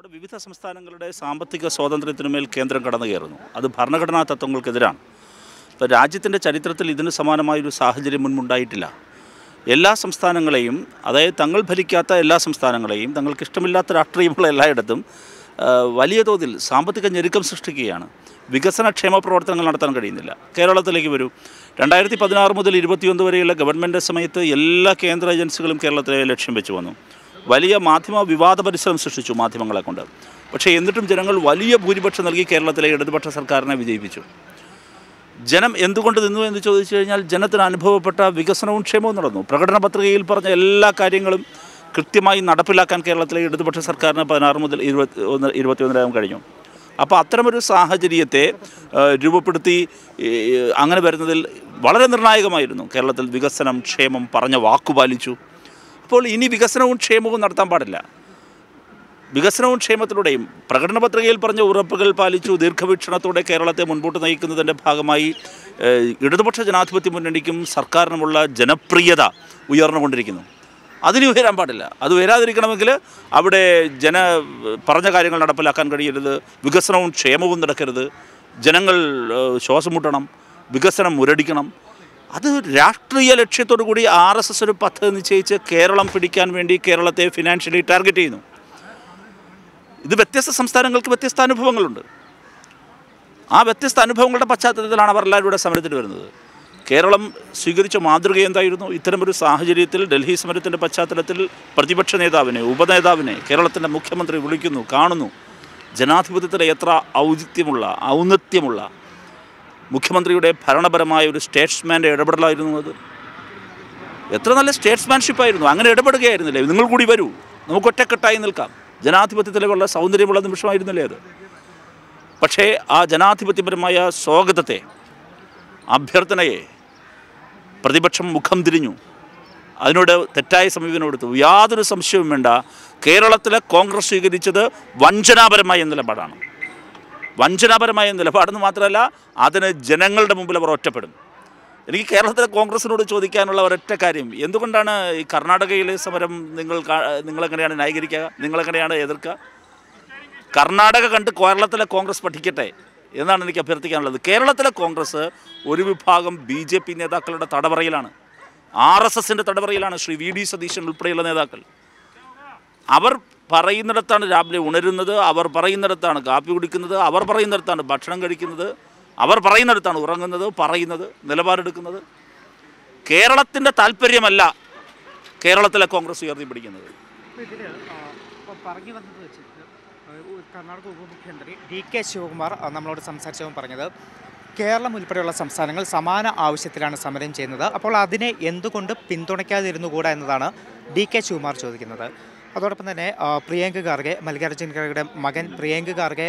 നമ്മുടെ വിവിധ സംസ്ഥാനങ്ങളുടെ സാമ്പത്തിക സ്വാതന്ത്ര്യത്തിനുമേൽ കേന്ദ്രം കടന്നു കയറുന്നു അത് ഭരണഘടനാ തത്വങ്ങൾക്കെതിരാണ്. ഇപ്പോൾ രാജ്യത്തിന്റെ ചരിത്രത്തിൽ ഇതിന് സമാനമായൊരു സാഹചര്യം മുൻപുണ്ടായിട്ടില്ല. എല്ലാ സംസ്ഥാനങ്ങളെയും അതായത് തങ്ങൾ ഭരിക്കാത്ത എല്ലാ സംസ്ഥാനങ്ങളെയും തങ്ങൾക്ക് ഇഷ്ടമില്ലാത്ത രാഷ്ട്രീയമുള്ള എല്ലായിടത്തും വലിയ തോതിൽ സാമ്പത്തിക ഞെരുക്കം സൃഷ്ടിക്കുകയാണ്. വികസന ക്ഷേമ പ്രവർത്തനങ്ങൾ നടത്താൻ കഴിയുന്നില്ല. കേരളത്തിലേക്ക് വരൂ. രണ്ടായിരത്തി പതിനാറ് മുതൽ ഇരുപത്തിയൊന്ന് വരെയുള്ള ഗവൺമെന്റ് സമയത്ത് എല്ലാ കേന്ദ്ര ഏജൻസികളും കേരളത്തിലെ ലക്ഷ്യം വെച്ച് വന്നു. വലിയ മാധ്യമ വിവാദ പരിസരം സൃഷ്ടിച്ചു മാധ്യമങ്ങളെ കൊണ്ട്. പക്ഷേ എന്നിട്ടും ജനങ്ങൾ വലിയ ഭൂരിപക്ഷം നൽകി കേരളത്തിലെ ഇടതുപക്ഷ സർക്കാരിനെ വിജയിപ്പിച്ചു. ജനം എന്തുകൊണ്ട് നിന്നു എന്ന് ചോദിച്ചു കഴിഞ്ഞാൽ ജനത്തിന് അനുഭവപ്പെട്ട വികസനവും ക്ഷേമവും നടന്നു. പ്രകടന പത്രികയിൽ പറഞ്ഞ എല്ലാ കാര്യങ്ങളും കൃത്യമായി നടപ്പിലാക്കാൻ കേരളത്തിലെ ഇടതുപക്ഷ സർക്കാരിന് പതിനാറ് മുതൽ ഇരുപത്തി ഒന്ന് ഇരുപത്തിയൊന്നിലാകും കഴിഞ്ഞു. അപ്പോൾ അത്തരമൊരു സാഹചര്യത്തെ രൂപപ്പെടുത്തി അങ്ങനെ വരുന്നതിൽ വളരെ നിർണായകമായിരുന്നു. കേരളത്തിൽ വികസനം ക്ഷേമം പറഞ്ഞ വാക്കു പാലിച്ചു അപ്പോൾ ഇനി വികസനവും ക്ഷേമവും നടത്താൻ പാടില്ല. വികസനവും ക്ഷേമത്തിലൂടെയും പ്രകടന പത്രികയിൽ പറഞ്ഞ ഉറപ്പുകൾ പാലിച്ചു ദീർഘവീക്ഷണത്തോടെ കേരളത്തെ മുൻപോട്ട് നയിക്കുന്നതിന്റെ ഭാഗമായി ഇടതുപക്ഷ ജനാധിപത്യ മുന്നണിക്കും സർക്കാരിനുമുള്ള ജനപ്രിയത ഉയർന്നുകൊണ്ടിരിക്കുന്നു. അതിന് ഉയരാൻ പാടില്ല. അത് ഉയരാതിരിക്കണമെങ്കിൽ അവിടെ ജന പറഞ്ഞ കാര്യങ്ങൾ നടപ്പിലാക്കാൻ കഴിയരുത് വികസനവും ക്ഷേമവും നടക്കരുത് ജനങ്ങൾ ശ്വാസം മുട്ടണം വികസനം മുരടിക്കണം അത് രാഷ്ട്രീയ ലക്ഷ്യത്തോടു കൂടി ആർ എസ് എസ് ഒരു പദ്ധതി നിശ്ചയിച്ച് കേരളം പിടിക്കാൻ വേണ്ടി കേരളത്തെ ഫിനാൻഷ്യലി ടാർഗറ്റ് ചെയ്യുന്നു. ഇത് വ്യത്യസ്ത സംസ്ഥാനങ്ങൾക്ക് വ്യത്യസ്ത അനുഭവങ്ങളുണ്ട്. ആ വ്യത്യസ്ത അനുഭവങ്ങളുടെ പശ്ചാത്തലത്തിലാണ് അവർ എല്ലാവരും ഇവിടെ സമരത്തിൽ വരുന്നത്. കേരളം സ്വീകരിച്ച മാതൃക എന്തായിരുന്നു? ഇത്തരമൊരു സാഹചര്യത്തിൽ ഡൽഹി സമരത്തിന്റെ പശ്ചാത്തലത്തിൽ പ്രതിപക്ഷ നേതാവിനെ ഉപനേതാവിനെ കേരളത്തിന്റെ മുഖ്യമന്ത്രി വിളിക്കുന്നു കാണുന്നു. ജനാധിപത്യത്തിൽ എത്ര ഔചിത്യമുള്ള ഔന്നത്യമുള്ള മുഖ്യമന്ത്രിയുടെ ഭരണപരമായ ഒരു സ്റ്റേറ്റ്സ്മാന്റെ ഇടപെടലായിരുന്നു അത്. എത്ര നല്ല സ്റ്റേറ്റ്സ്മാൻഷിപ്പായിരുന്നു അങ്ങനെ ഇടപെടുകയായിരുന്നില്ലേ? നിങ്ങൾ കൂടി വരൂ. നമുക്ക് ഒറ്റക്കെട്ടായി നിൽക്കാം. ജനാധിപത്യത്തിലുള്ള സൗന്ദര്യമുള്ള നിമിഷമായിരുന്നില്ലേ അത്? പക്ഷേ ആ ജനാധിപത്യപരമായ സ്വാഗതത്തെ അഭ്യർത്ഥനയെ പ്രതിപക്ഷം മുഖം തിരിഞ്ഞു. അതിനോട് തെറ്റായ സമീപനം എടുത്തു. യാതൊരു സംശയവും വേണ്ട. കേരളത്തിലെ കോൺഗ്രസ് സ്വീകരിച്ചത് വഞ്ചനാപരമായ നിലപാടാണ്. വഞ്ചനാപരമായ നിലപാടെന്ന് മാത്രമല്ല അതിന് ജനങ്ങളുടെ മുമ്പിൽ അവർ ഒറ്റപ്പെടും. എനിക്ക് കേരളത്തിലെ കോൺഗ്രസിനോട് ചോദിക്കാനുള്ള ഒരൊറ്റ കാര്യം എന്തുകൊണ്ടാണ് ഈ കർണാടകയിലെ സമരം നിങ്ങൾ നിങ്ങളെങ്ങനെയാണ് ന്യായീകരിക്കുക? നിങ്ങളെങ്ങനെയാണ് എതിർക്കുക? കർണാടക കണ്ട് കേരളത്തിലെ കോൺഗ്രസ് പഠിക്കട്ടെ എന്നാണ് എനിക്ക് അഭ്യർത്ഥിക്കാനുള്ളത്. കേരളത്തിലെ കോൺഗ്രസ് ഒരു വിഭാഗം ബി ജെ പി നേതാക്കളുടെ തടവറയിലാണ്. ആർ എസ് എസിന്റെ തടവറയിലാണ് ശ്രീ വി ഡി സതീശൻ ഉൾപ്പെടെയുള്ള നേതാക്കൾ. അവർ പറയുന്നിടത്താണ് രാവിലെ ഉണരുന്നത് അവർ പറയുന്നിടത്താണ് കാപ്പി കുടിക്കുന്നത് അവർ പറയുന്നിടത്താണ് ഭക്ഷണം കഴിക്കുന്നത് അവർ പറയുന്നിടത്താണ് ഉറങ്ങുന്നത് പറയുന്നത് നിലപാടെടുക്കുന്നത്. കേരളത്തിന്റെ താല്പര്യമല്ല കേരളത്തിലെ കോൺഗ്രസ് ഉയർത്തി പിടിക്കുന്നത്. വെച്ചിട്ട് കർണാടക ഉപമുഖ്യമന്ത്രി ഡി കെ ശിവകുമാർ നമ്മളോട് സംസാരിച്ചപ്പോൾ പറഞ്ഞത് കേരളം ഉൾപ്പെടെയുള്ള സംസ്ഥാനങ്ങൾ സമാന ആവശ്യത്തിലാണ് സമരം ചെയ്യുന്നത്. അപ്പോൾ അതിനെ എന്തുകൊണ്ട് പിന്തുണയ്ക്കാതിരുന്നുകൂടാ എന്നതാണ് ഡി കെ ശിവകുമാർ ചോദിക്കുന്നത്. അതോടൊപ്പം തന്നെ പ്രിയങ്ക് ഖാർഗെ മല്ലികാർജുൻ ഖാർഗെയുടെ മകൻ പ്രിയങ്ക ഖാർഗെ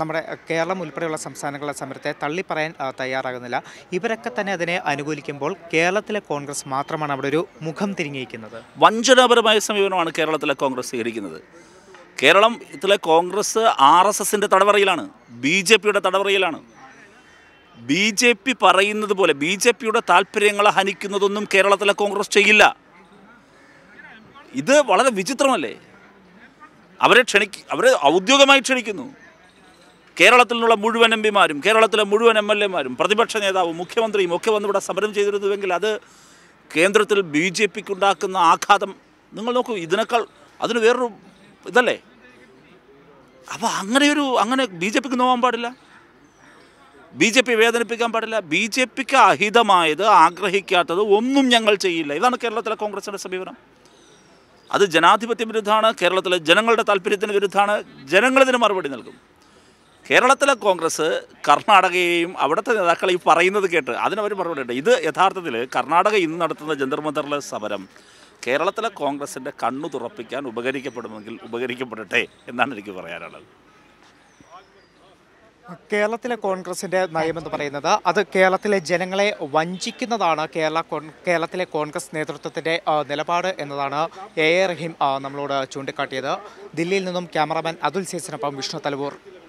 നമ്മുടെ കേരളം ഉൾപ്പെടെയുള്ള സംസ്ഥാനങ്ങളുടെ സമരത്തെ തള്ളിപ്പറയാൻ തയ്യാറാകുന്നില്ല. ഇവരൊക്കെ തന്നെ അതിനെ അനുകൂലിക്കുമ്പോൾ കേരളത്തിലെ കോൺഗ്രസ് മാത്രമാണ് അവിടെ ഒരു മുഖം തിരിഞ്ഞിരിക്കുന്നത്. വഞ്ചനാപരമായ സമീപനമാണ് കേരളത്തിലെ കോൺഗ്രസ് സ്വീകരിക്കുന്നത്. കേരളം ഇതിലെ കോൺഗ്രസ് ആർ എസ് എസിന്റെ തടവറയിലാണ് ബി ജെ പിയുടെ തടവറയിലാണ്. ബി ജെ പി പറയുന്നത് പോലെ ബി ജെ പിയുടെ താല്പര്യങ്ങളെ ഹനിക്കുന്നതൊന്നും കേരളത്തിലെ കോൺഗ്രസ് ചെയ്യില്ല. ഇത് വളരെ വിചിത്രമല്ലേ? അവരെ ക്ഷണിക്ക അവരെ ഔദ്യോഗികമായി ക്ഷണിക്കുന്നു. കേരളത്തിൽ നിന്നുള്ള മുഴുവൻ എം പിമാരും കേരളത്തിലെ മുഴുവൻ എം എൽ എമാരും പ്രതിപക്ഷ നേതാവും മുഖ്യമന്ത്രിയും ഒക്കെ വന്ന് ഇവിടെ സമരം ചെയ്തിരുന്നുവെങ്കിൽ അത് കേന്ദ്രത്തിൽ ബി ജെ പിക്ക് ഉണ്ടാക്കുന്ന ആഘാതം നിങ്ങൾ നോക്കൂ ഇതിനേക്കാൾ അതിന് വേറൊരു ഇതല്ലേ? അപ്പോൾ അങ്ങനെയൊരു അങ്ങനെ ബി ജെ പിക്ക് നോവാൻ പാടില്ല. ബി ജെ പി വേദനിപ്പിക്കാൻ പാടില്ല. ബി ജെ പിക്ക് അഹിതമായത് ആഗ്രഹിക്കാത്തത് ഒന്നും ഞങ്ങൾ ചെയ്യില്ല. ഇതാണ് കേരളത്തിലെ കോൺഗ്രസിന്റെ സമീപനം. അത് ജനാധിപത്യ വിരുദ്ധമാണ് കേരളത്തിലെ ജനങ്ങളുടെ താല്പര്യത്തിന് വിരുദ്ധമാണ് ജനങ്ങളിതിന് മറുപടി നൽകും. കേരളത്തിലെ കോൺഗ്രസ് കർണാടകയെയും അവിടുത്തെ നേതാക്കളെയും പറയുന്നത് കേട്ട് അതിനവർ മറുപടി ഉണ്ട്. ഇത് യഥാർത്ഥത്തിൽ കർണാടക ഇന്ന് നടത്തുന്ന ജന്തർ മന്ദറിലെ സമരം കേരളത്തിലെ കോൺഗ്രസിന്റെ കണ്ണു തുറപ്പിക്കാൻ ഉപകരിക്കപ്പെടുമെങ്കിൽ ഉപകരിക്കപ്പെടട്ടെ എന്നാണ് എനിക്ക് പറയാനുള്ളത്. കേരളത്തിലെ കോൺഗ്രസിന്റെ നയമെന്ന് പറയുന്നത് അത് കേരളത്തിലെ ജനങ്ങളെ വഞ്ചിക്കുന്നതാണ് കേരള കേരളത്തിലെ കോൺഗ്രസ് നേതൃത്വത്തിന്റെ നിലപാട് എന്നതാണ് എ എ റഹീം നമ്മളോട് ചൂണ്ടിക്കാട്ടിയത്. ദില്ലിയിൽ നിന്നും ക്യാമറാമാൻ അതുൽ സേസിനൊപ്പം വിഷ്ണു തലവൂർ.